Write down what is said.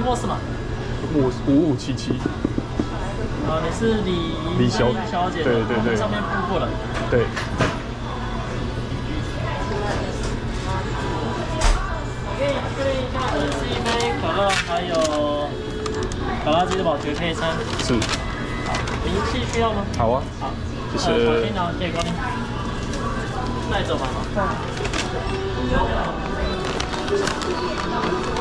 模式嘛，五五五七七。呃，你是李李小小姐，对对对，上面铺过了。对。我给你确认一下，是一杯可乐，还有可乐鸡的堡爵配餐。是。您气需要吗？好啊。好。谢谢。好，谢谢光临。带走吧。嗯。